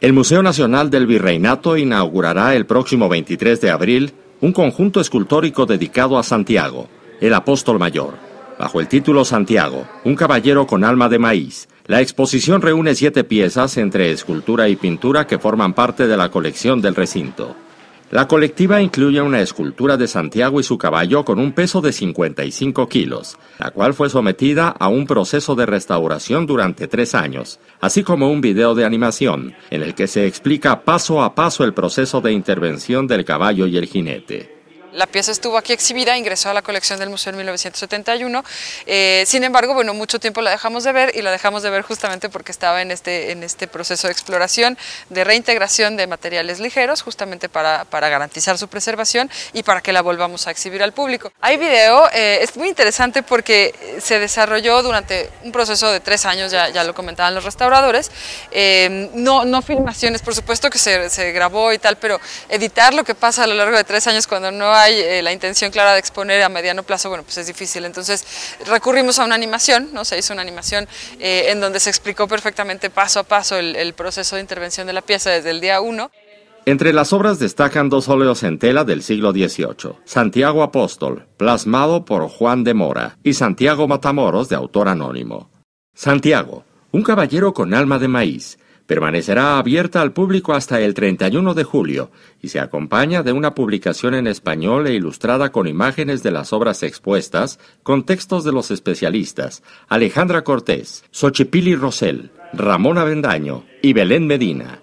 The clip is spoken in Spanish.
El Museo Nacional del Virreinato inaugurará el próximo 23 de abril un conjunto escultórico dedicado a Santiago, el apóstol mayor. Bajo el título Santiago, un caballero con alma de maíz, la exposición reúne siete piezas entre escultura y pintura que forman parte de la colección del recinto. La colectiva incluye una escultura de Santiago y su caballo con un peso de 55 kilos, la cual fue sometida a un proceso de restauración durante tres años, así como un video de animación en el que se explica paso a paso el proceso de intervención del caballo y el jinete. La pieza estuvo aquí exhibida, ingresó a la colección del museo en 1971. Eh, sin embargo, bueno, mucho tiempo la dejamos de ver y la dejamos de ver justamente porque estaba en este, en este proceso de exploración, de reintegración de materiales ligeros, justamente para, para garantizar su preservación y para que la volvamos a exhibir al público. Hay video, eh, es muy interesante porque se desarrolló durante un proceso de tres años, ya, ya lo comentaban los restauradores. Eh, no, no filmaciones, por supuesto que se, se grabó y tal, pero editar lo que pasa a lo largo de tres años cuando no eh, la intención clara de exponer a mediano plazo, bueno, pues es difícil. Entonces recurrimos a una animación, ¿no? Se hizo una animación eh, en donde se explicó perfectamente paso a paso el, proceso de intervención de la pieza desde el día 1. Entre las obras destacan dos óleos en tela del siglo XVIII, Santiago Apóstol, plasmado por Juan de Mora, y Santiago Matamoros, de autor anónimo. Santiago, un caballero con alma de maíz, Permanecerá abierta al público hasta el 31 de julio y se acompaña de una publicación en español e ilustrada con imágenes de las obras expuestas, con textos de los especialistas Alejandra Cortés, Xochipili Rosell, Ramón Avendaño y Belén Medina.